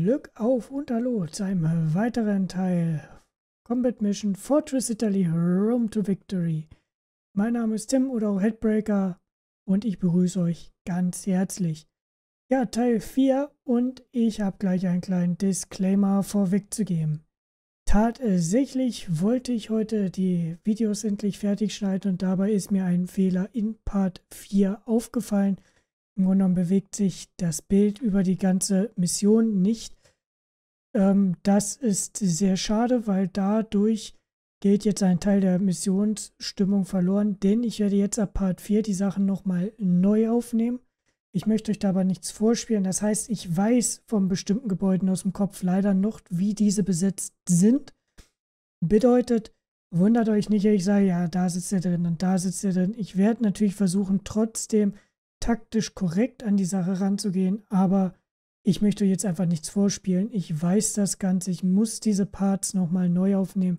Glück auf und Hallo zu einem weiteren Teil Combat Mission Fortress Italy Rome to Victory. Mein Name ist Tim oder auch Headbreaker und ich begrüße euch ganz herzlich. Ja, Teil 4 und ich habe gleich einen kleinen Disclaimer vorwegzugeben. Tatsächlich wollte ich heute die Videos endlich fertig schneiden und dabei ist mir ein Fehler in Part 4 aufgefallen – im Grunde genommen bewegt sich das Bild über die ganze Mission nicht. Ähm, das ist sehr schade, weil dadurch geht jetzt ein Teil der Missionsstimmung verloren, denn ich werde jetzt ab Part 4 die Sachen nochmal neu aufnehmen. Ich möchte euch dabei nichts vorspielen. Das heißt, ich weiß von bestimmten Gebäuden aus dem Kopf leider noch, wie diese besetzt sind. Bedeutet, wundert euch nicht, ich sage, ja, da sitzt er drin und da sitzt er drin. Ich werde natürlich versuchen, trotzdem taktisch korrekt an die Sache ranzugehen, aber ich möchte jetzt einfach nichts vorspielen. Ich weiß das Ganze, ich muss diese Parts nochmal neu aufnehmen.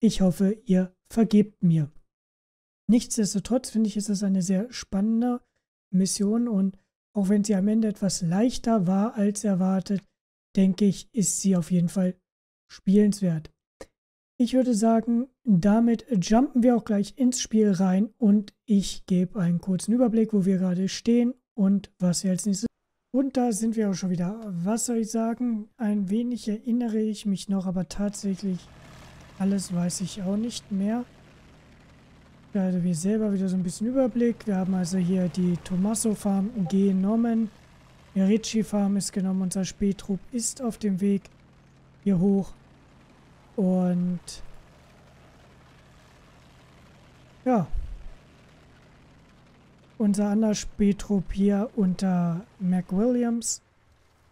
Ich hoffe, ihr vergebt mir. Nichtsdestotrotz finde ich, ist es eine sehr spannende Mission und auch wenn sie am Ende etwas leichter war als erwartet, denke ich, ist sie auf jeden Fall spielenswert. Ich würde sagen, damit jumpen wir auch gleich ins Spiel rein und ich gebe einen kurzen Überblick, wo wir gerade stehen und was wir als nächstes. Und da sind wir auch schon wieder. Was soll ich sagen? Ein wenig erinnere ich mich noch, aber tatsächlich alles weiß ich auch nicht mehr. Also wir selber wieder so ein bisschen Überblick. Wir haben also hier die Tommaso Farm genommen. Die Ricci Farm ist genommen. Unser Spähtrupp ist auf dem Weg hier hoch. Und ja, unser anderer Spähtrupp hier unter McWilliams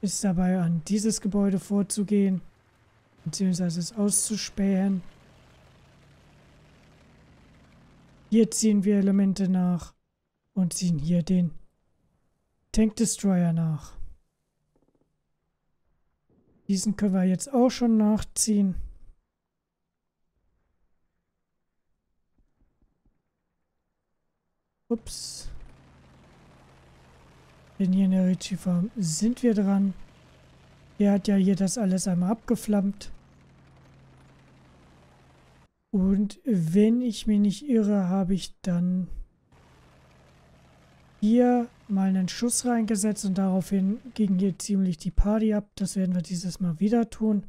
ist dabei, an dieses Gebäude vorzugehen, beziehungsweise es auszuspähen. Hier ziehen wir Elemente nach und ziehen hier den Tank Destroyer nach. Diesen können wir jetzt auch schon nachziehen. Ups. Denn hier in der Ritchie Farm sind wir dran. Der hat ja hier das alles einmal abgeflammt. Und wenn ich mich nicht irre, habe ich dann hier mal einen Schuss reingesetzt und daraufhin ging hier ziemlich die Party ab. Das werden wir dieses Mal wieder tun.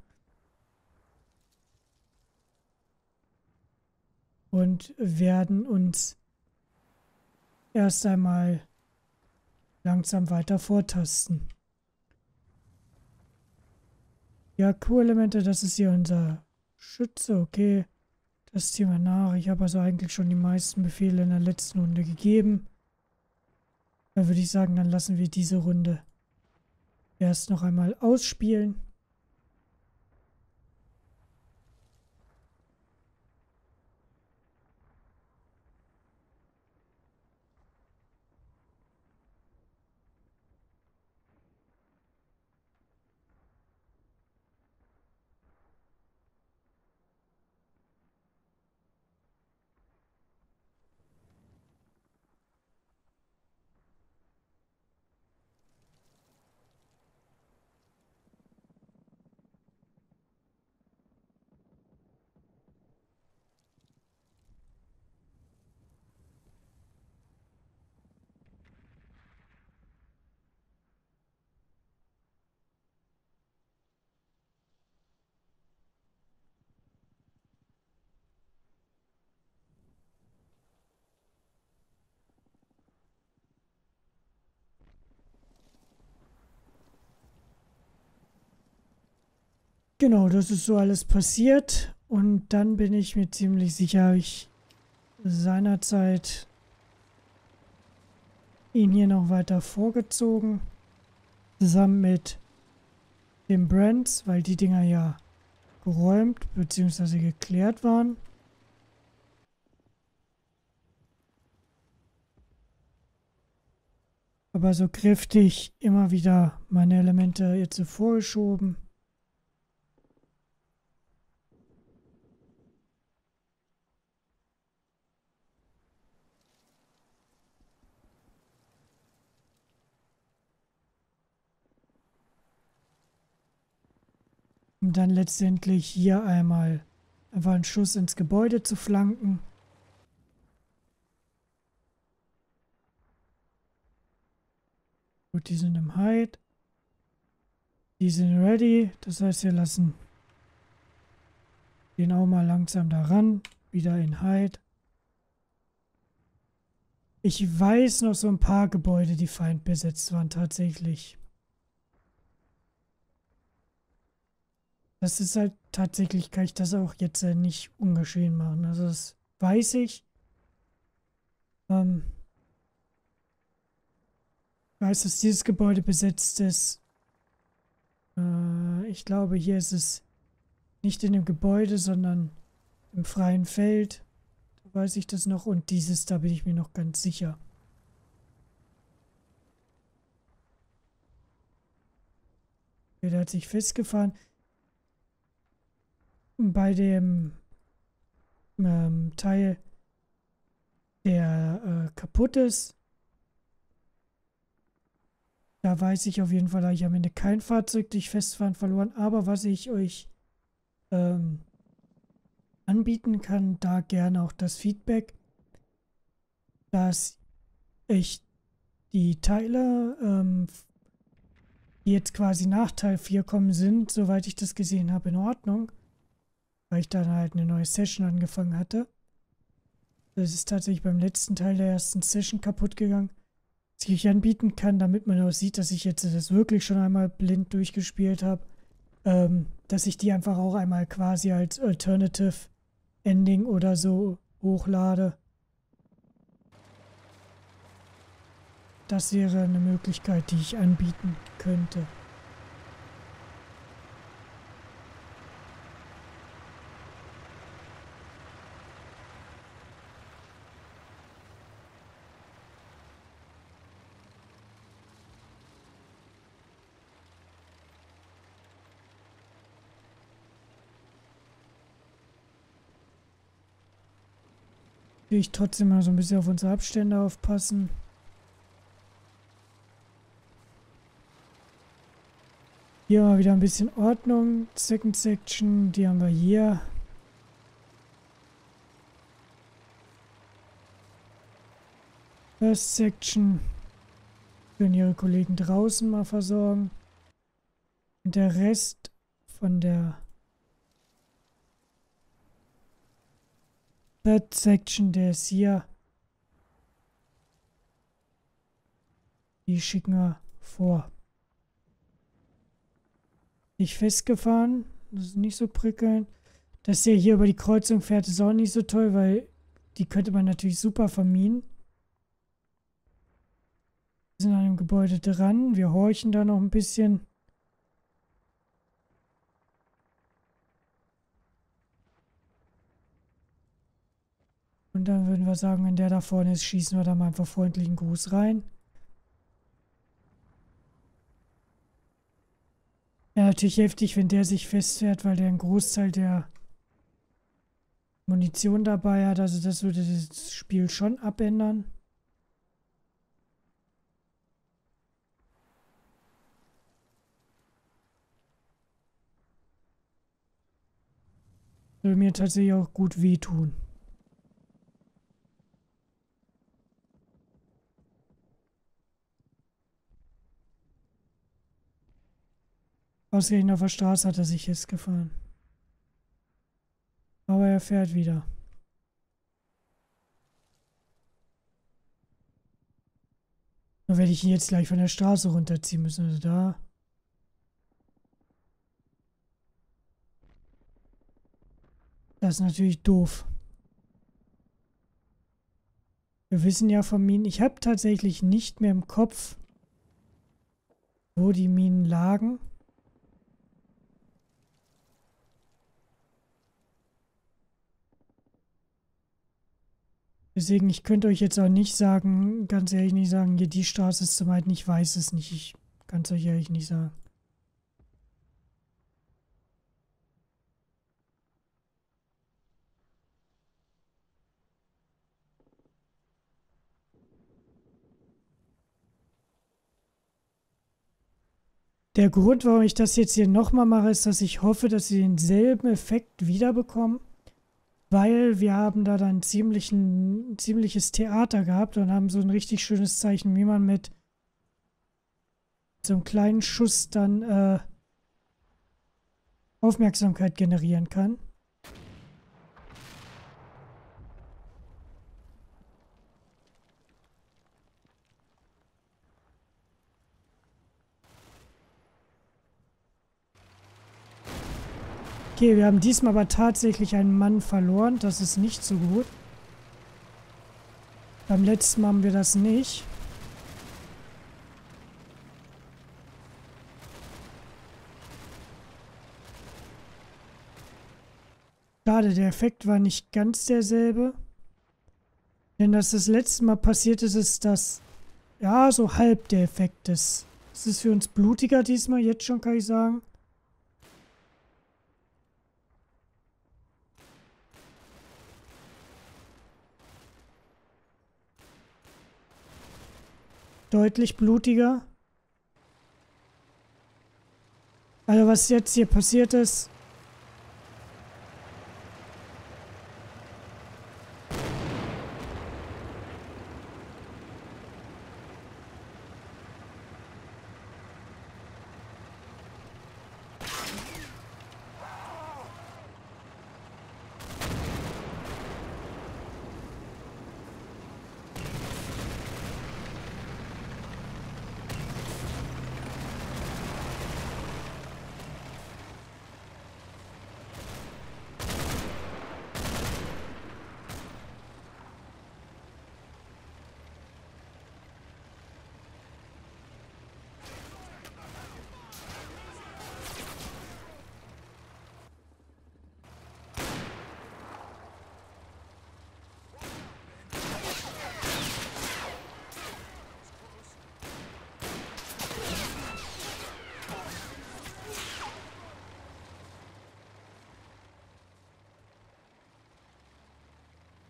Und werden uns erst einmal langsam weiter vortasten. Ja, Q-Elemente, das ist hier unser Schütze, okay. Das ziehen wir nach. Ich habe also eigentlich schon die meisten Befehle in der letzten Runde gegeben. Da würde ich sagen, dann lassen wir diese Runde erst noch einmal ausspielen. Genau, das ist so alles passiert. Und dann bin ich mir ziemlich sicher, ich seinerzeit ihn hier noch weiter vorgezogen. Zusammen mit dem Brands, weil die Dinger ja geräumt bzw. geklärt waren. Aber so kräftig immer wieder meine Elemente jetzt so vorgeschoben. Um dann letztendlich hier einmal einfach einen Schuss ins Gebäude zu flanken. Gut, die sind im Hide. Die sind ready. Das heißt, wir lassen den auch mal langsam daran. Wieder in Hide. Ich weiß noch so ein paar Gebäude, die feindbesetzt waren tatsächlich. Das ist halt tatsächlich, kann ich das auch jetzt äh, nicht ungeschehen machen. Also das weiß ich. Ähm, ich weiß, dass dieses Gebäude besetzt ist. Äh, ich glaube, hier ist es nicht in dem Gebäude, sondern im freien Feld. Da weiß ich das noch. Und dieses, da bin ich mir noch ganz sicher. Der hat sich festgefahren. Bei dem ähm, Teil, der äh, kaputt ist, da weiß ich auf jeden Fall, da ich am Ende kein Fahrzeug durch Festfahren verloren. Aber was ich euch ähm, anbieten kann, da gerne auch das Feedback, dass ich die Teile, ähm, die jetzt quasi nach Teil 4 kommen sind, soweit ich das gesehen habe, in Ordnung. Weil ich dann halt eine neue Session angefangen hatte. Das ist tatsächlich beim letzten Teil der ersten Session kaputt gegangen die ich anbieten kann, damit man auch sieht, dass ich jetzt das wirklich schon einmal blind durchgespielt habe, ähm, dass ich die einfach auch einmal quasi als Alternative Ending oder so hochlade. Das wäre eine Möglichkeit, die ich anbieten könnte. Ich trotzdem mal so ein bisschen auf unsere Abstände aufpassen. Hier mal wieder ein bisschen Ordnung. Second Section, die haben wir hier. First Section können ihre Kollegen draußen mal versorgen. Und der Rest von der Third Section, der ist hier. Die schicken wir vor. Nicht festgefahren. Das ist nicht so prickelnd. Dass der hier über die Kreuzung fährt, ist auch nicht so toll, weil die könnte man natürlich super vermieden. Wir sind an dem Gebäude dran. Wir horchen da noch ein bisschen. Und dann würden wir sagen, wenn der da vorne ist, schießen wir da mal einfach freundlichen Gruß rein. Ja, natürlich heftig, wenn der sich festfährt, weil der einen Großteil der Munition dabei hat. Also das würde das Spiel schon abändern. Würde mir tatsächlich auch gut wehtun. Ausgerechnet auf der Straße hat er sich jetzt gefahren. Aber er fährt wieder. Dann werde ich ihn jetzt gleich von der Straße runterziehen müssen. Also da. Das ist natürlich doof. Wir wissen ja von Minen. Ich habe tatsächlich nicht mehr im Kopf, wo die Minen lagen. Deswegen, ich könnte euch jetzt auch nicht sagen, ganz ehrlich nicht sagen, hier die Straße ist zu weit, ich weiß es nicht. Ich kann es euch ehrlich nicht sagen. Der Grund, warum ich das jetzt hier nochmal mache, ist, dass ich hoffe, dass sie denselben Effekt wiederbekommen. Weil wir haben da dann ziemlich ein, ziemliches Theater gehabt und haben so ein richtig schönes Zeichen, wie man mit so einem kleinen Schuss dann äh, Aufmerksamkeit generieren kann. Okay, wir haben diesmal aber tatsächlich einen Mann verloren. Das ist nicht so gut. Beim letzten Mal haben wir das nicht. Schade, der Effekt war nicht ganz derselbe. Denn dass das letzte Mal passiert ist, ist das ja so halb der Effekt ist. Es ist für uns blutiger diesmal, jetzt schon kann ich sagen. Deutlich blutiger. Also was jetzt hier passiert ist,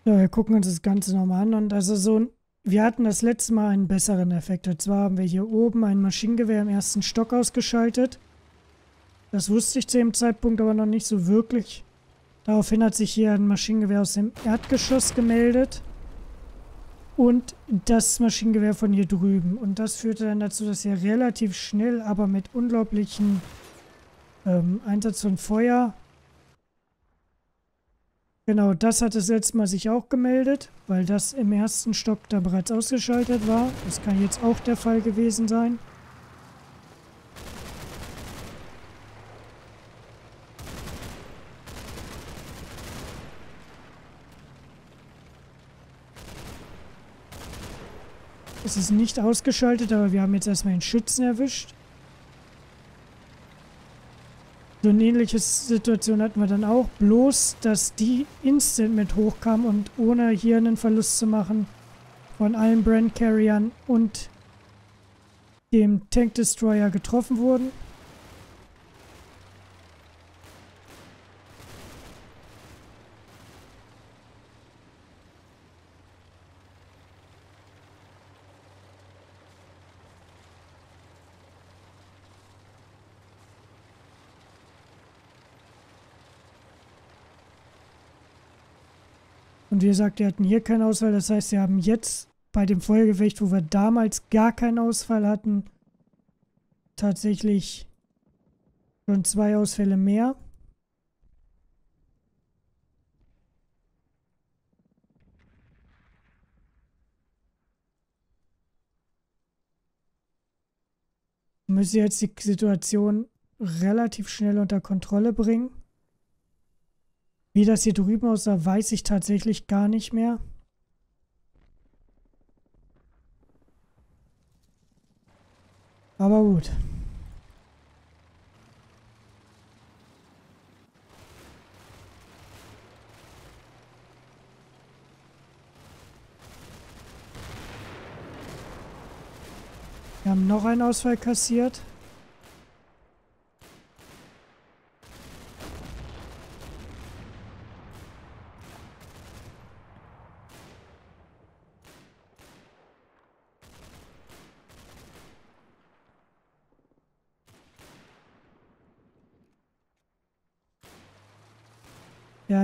Ja, wir gucken uns das Ganze nochmal an. Und also so, wir hatten das letzte Mal einen besseren Effekt. Und zwar haben wir hier oben ein Maschinengewehr im ersten Stock ausgeschaltet. Das wusste ich zu dem Zeitpunkt aber noch nicht so wirklich. Daraufhin hat sich hier ein Maschinengewehr aus dem Erdgeschoss gemeldet. Und das Maschinengewehr von hier drüben. Und das führte dann dazu, dass er relativ schnell, aber mit unglaublichen ähm, Einsatz von Feuer Genau, das hat das letzte Mal sich auch gemeldet, weil das im ersten Stock da bereits ausgeschaltet war. Das kann jetzt auch der Fall gewesen sein. Es ist nicht ausgeschaltet, aber wir haben jetzt erstmal den Schützen erwischt. So eine ähnliche Situation hatten wir dann auch, bloß dass die instant mit hochkam und ohne hier einen Verlust zu machen von allen Brand Carriern und dem Tank Destroyer getroffen wurden. Und wie gesagt, die hatten hier keinen Ausfall. Das heißt, sie haben jetzt bei dem Feuergefecht, wo wir damals gar keinen Ausfall hatten, tatsächlich schon zwei Ausfälle mehr. Müssen jetzt die Situation relativ schnell unter Kontrolle bringen. Wie das hier drüben aussah, weiß ich tatsächlich gar nicht mehr. Aber gut. Wir haben noch einen Ausfall kassiert.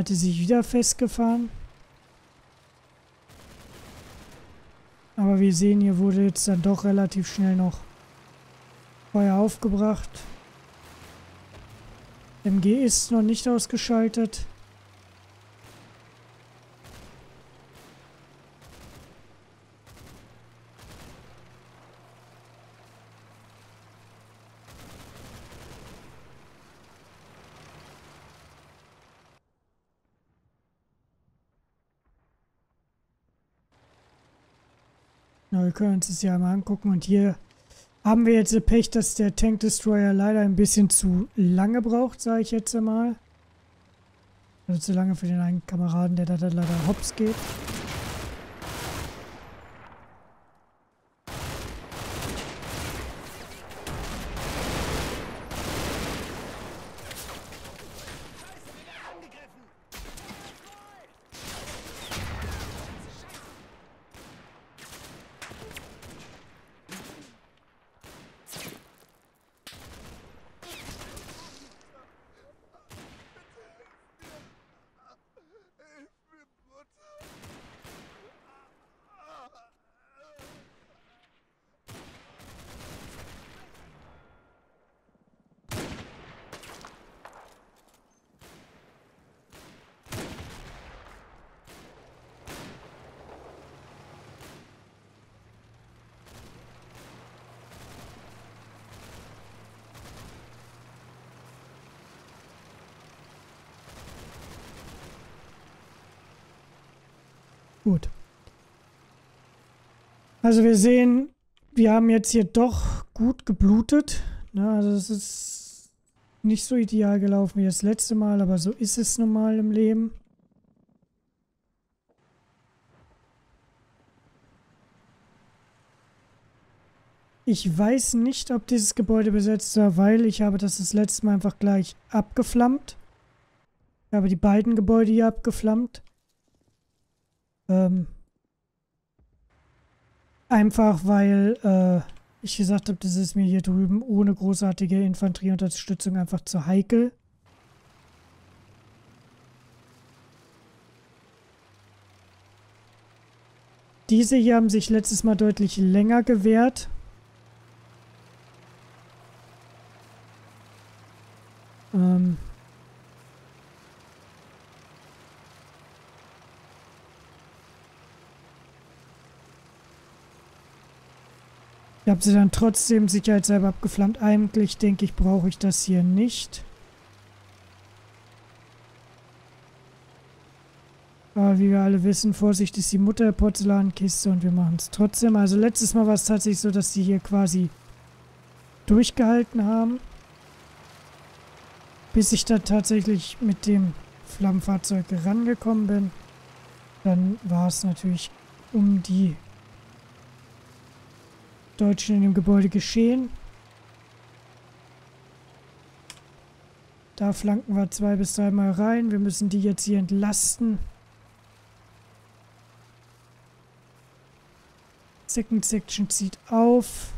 Er hatte sich wieder festgefahren. Aber wir sehen, hier wurde jetzt dann doch relativ schnell noch Feuer aufgebracht. MG ist noch nicht ausgeschaltet. Na, wir können uns das ja mal angucken. Und hier haben wir jetzt Pech, dass der Tank Destroyer leider ein bisschen zu lange braucht, sage ich jetzt einmal. Also zu lange für den einen Kameraden, der da leider hops geht. Gut. Also wir sehen, wir haben jetzt hier doch gut geblutet. Ne? Also es ist nicht so ideal gelaufen wie das letzte Mal, aber so ist es nun mal im Leben. Ich weiß nicht, ob dieses Gebäude besetzt war, weil ich habe das das letzte Mal einfach gleich abgeflammt. Ich habe die beiden Gebäude hier abgeflammt. Ähm, einfach weil äh, ich gesagt habe, das ist mir hier drüben ohne großartige Infanterieunterstützung einfach zu heikel. Diese hier haben sich letztes Mal deutlich länger gewehrt. Ähm, habe sie dann trotzdem sicherheitshalber abgeflammt. Eigentlich denke ich, brauche ich das hier nicht. Aber wie wir alle wissen, Vorsicht ist die Mutter der Porzellankiste und wir machen es trotzdem. Also letztes Mal war es tatsächlich so, dass die hier quasi durchgehalten haben. Bis ich da tatsächlich mit dem Flammenfahrzeug rangekommen bin. Dann war es natürlich um die Deutschen in dem Gebäude geschehen. Da flanken wir zwei bis dreimal rein. Wir müssen die jetzt hier entlasten. Second Section zieht auf.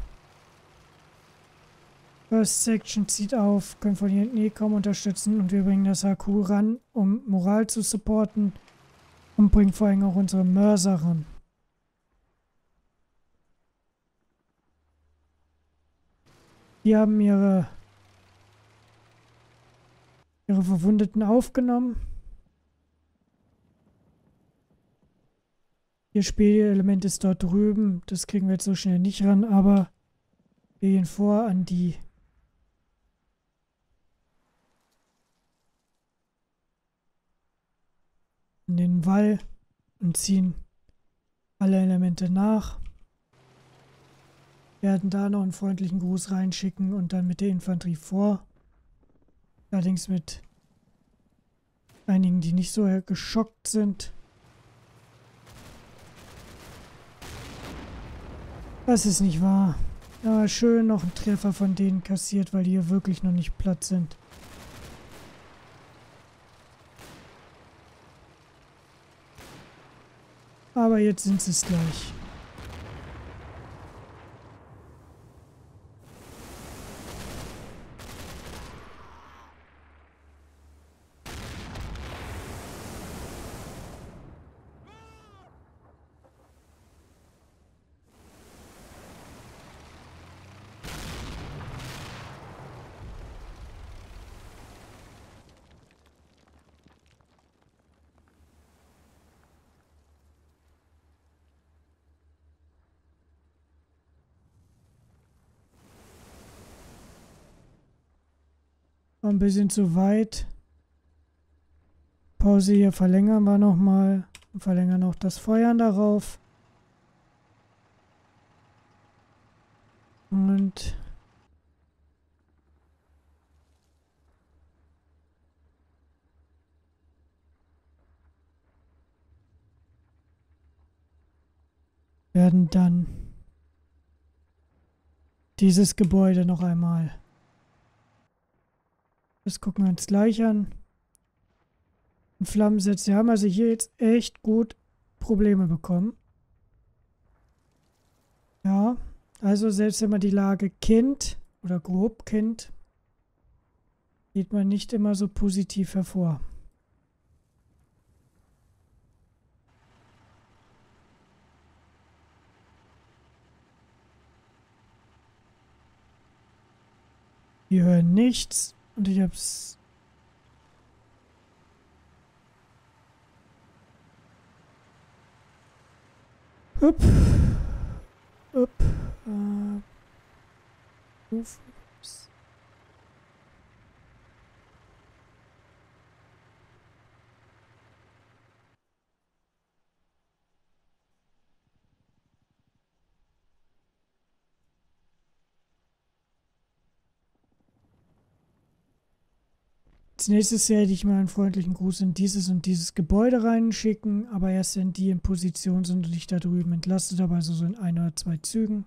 First Section zieht auf. Können von hier hinten eh kaum unterstützen. Und wir bringen das HQ ran, um Moral zu supporten. Und bringen vor allem auch unsere Mörser ran. Die haben ihre, ihre Verwundeten aufgenommen. Ihr Spielelement ist dort drüben. Das kriegen wir jetzt so schnell nicht ran, aber wir gehen vor an die an den Wall und ziehen alle Elemente nach werden da noch einen freundlichen Gruß reinschicken und dann mit der Infanterie vor. Allerdings mit einigen, die nicht so geschockt sind. Das ist nicht wahr. Ja, schön noch ein Treffer von denen kassiert, weil die hier wirklich noch nicht platt sind. Aber jetzt sind sie es gleich. War ein bisschen zu weit. Pause hier verlängern wir nochmal. Verlängern auch das Feuern darauf. Und werden dann dieses Gebäude noch einmal. Das gucken wir uns gleich an. Flammensätze haben also hier jetzt echt gut Probleme bekommen. Ja, also selbst wenn man die Lage kennt oder grob kennt, geht man nicht immer so positiv hervor. Wir hören nichts und ich hab's. Hup. Hup. Äh. Ups. Nächstes werde ich mal einen freundlichen Gruß in dieses und dieses Gebäude reinschicken, aber erst wenn die in Position sind und ich da drüben entlastet habe, also so in ein oder zwei Zügen.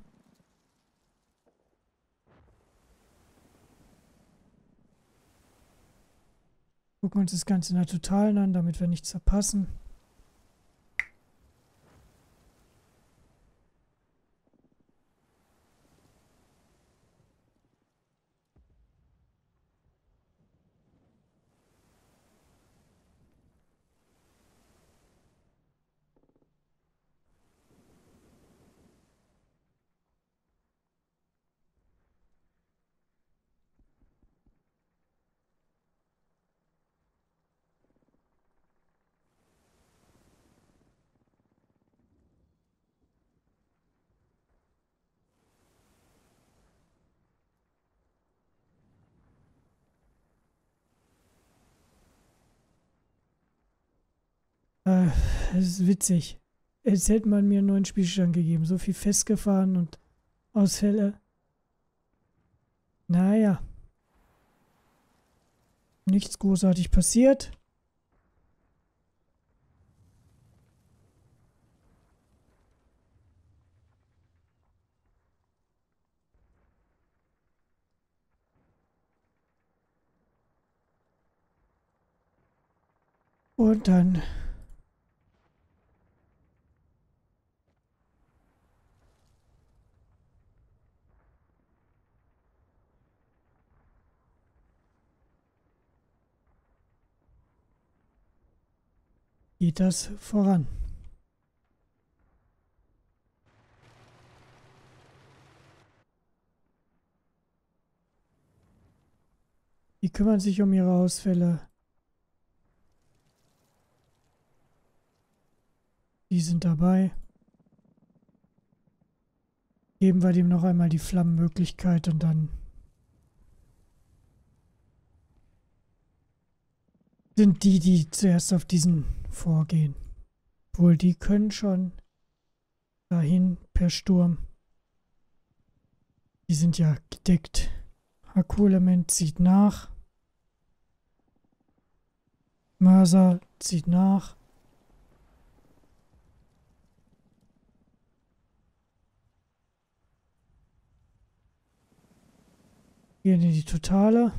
Gucken wir uns das Ganze in der Totalen an, damit wir nichts verpassen. Äh, das ist witzig. Jetzt hätte man mir einen neuen Spielstand gegeben. So viel festgefahren und Ausfälle. Naja. Nichts großartig passiert. Und dann geht das voran. Die kümmern sich um ihre Ausfälle. Die sind dabei. Geben wir dem noch einmal die Flammenmöglichkeit und dann sind die, die zuerst auf diesen vorgehen. Wohl, die können schon dahin per Sturm. Die sind ja gedeckt. Akkuelement zieht nach. Mörser zieht nach. Gehen in die Totale.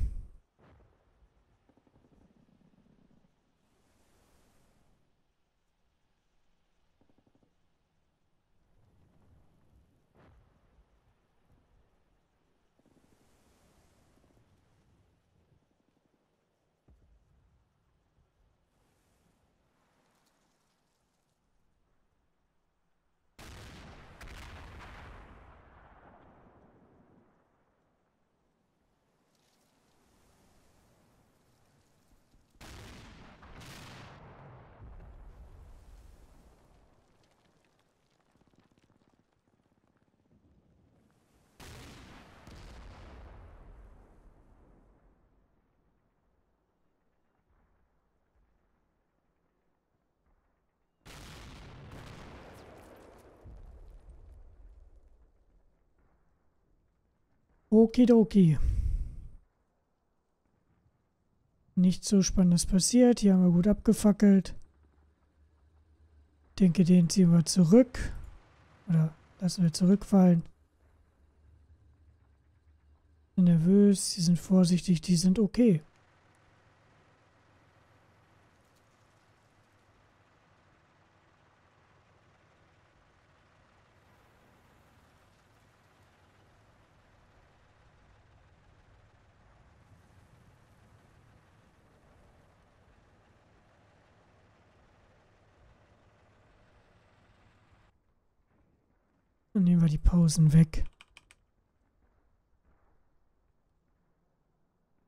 Okidoki. Nichts so Spannendes passiert. Hier haben wir gut abgefackelt. Ich denke, den ziehen wir zurück. Oder lassen wir zurückfallen. Sind nervös, sie sind vorsichtig, die sind okay. Dann nehmen wir die Pausen weg.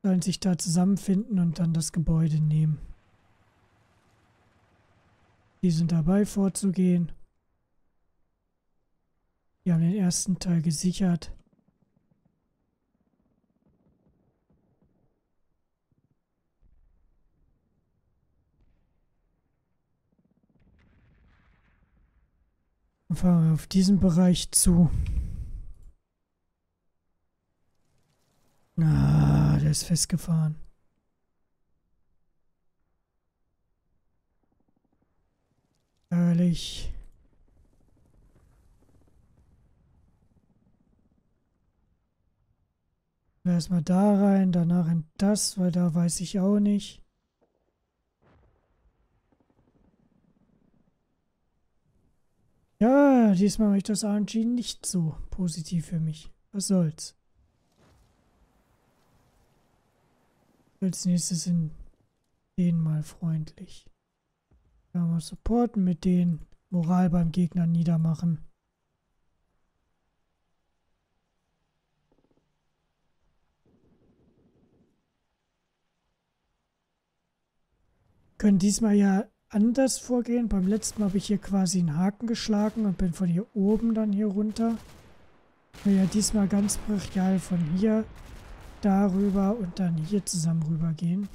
Sollen sich da zusammenfinden und dann das Gebäude nehmen. Die sind dabei vorzugehen. Die haben den ersten Teil gesichert. Dann fahren wir auf diesen Bereich zu. Ah, der ist festgefahren. Ärgerlich. Erstmal da rein, danach in das, weil da weiß ich auch nicht. Diesmal habe ich das RNG nicht so positiv für mich. Was soll's. Als nächstes sind denen mal freundlich. Ja, mal supporten mit denen. Moral beim Gegner niedermachen. Können diesmal ja anders vorgehen. Beim letzten Mal habe ich hier quasi einen Haken geschlagen und bin von hier oben dann hier runter. Will ja diesmal ganz brachial von hier darüber und dann hier zusammen rüber gehen.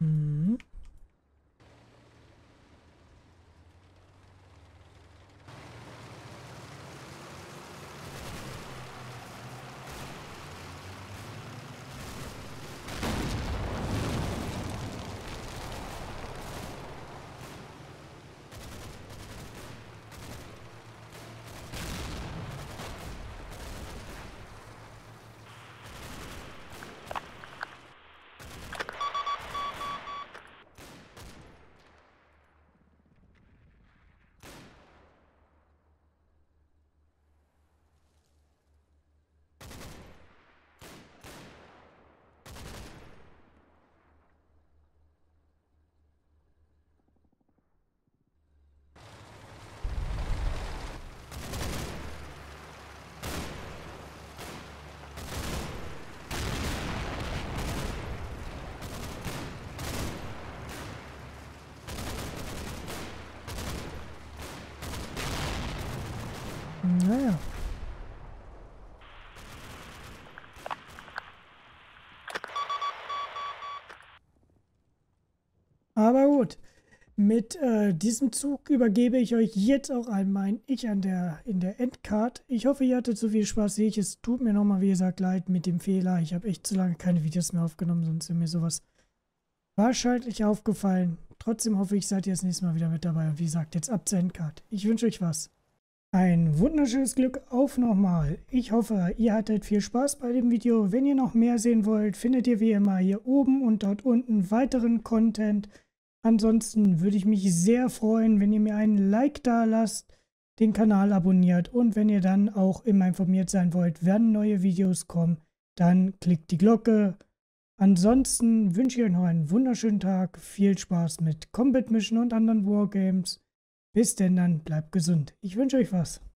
Mhm. Naja. Aber gut, mit äh, diesem Zug übergebe ich euch jetzt auch all mein Ich an der, in der Endcard. Ich hoffe, ihr hattet so viel Spaß wie ich. Es tut mir nochmal, wie gesagt, leid mit dem Fehler. Ich habe echt zu lange keine Videos mehr aufgenommen, sonst ist mir sowas wahrscheinlich aufgefallen. Trotzdem hoffe ich, seid ihr das nächste Mal wieder mit dabei. Und wie gesagt, jetzt ab zur Endcard. Ich wünsche euch was. Ein wunderschönes Glück auf nochmal. Ich hoffe, ihr hattet viel Spaß bei dem Video. Wenn ihr noch mehr sehen wollt, findet ihr wie immer hier oben und dort unten weiteren Content. Ansonsten würde ich mich sehr freuen, wenn ihr mir einen Like da lasst, den Kanal abonniert und wenn ihr dann auch immer informiert sein wollt, wenn neue Videos kommen, dann klickt die Glocke. Ansonsten wünsche ich euch noch einen wunderschönen Tag, viel Spaß mit Combat Mission und anderen Wargames. Bis denn dann, bleibt gesund. Ich wünsche euch was.